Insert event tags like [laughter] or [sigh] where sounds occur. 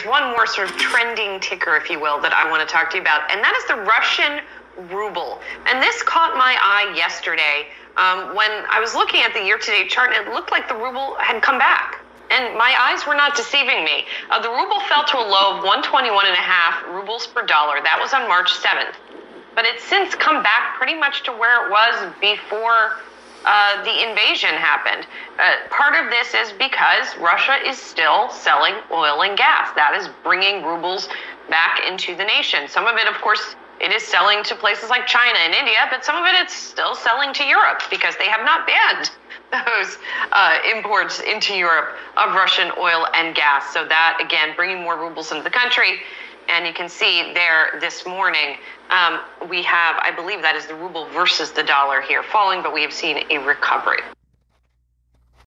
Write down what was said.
is one more sort of trending ticker, if you will, that I want to talk to you about, and that is the Russian ruble. And this caught my eye yesterday um, when I was looking at the year to date chart, and it looked like the ruble had come back. And my eyes were not deceiving me. Uh, the ruble fell to a low of 121 and a half rubles per dollar. That was on March 7th. But it's since come back pretty much to where it was before uh, the invasion happened. Uh, part of this is because Russia is still selling oil and gas. That is bringing rubles back into the nation. Some of it, of course, it is selling to places like China and India, but some of it it's still selling to Europe because they have not banned [laughs] those uh, imports into Europe of Russian oil and gas. So that again, bringing more rubles into the country. And you can see there this morning, um, we have, I believe that is the ruble versus the dollar here falling, but we have seen a recovery.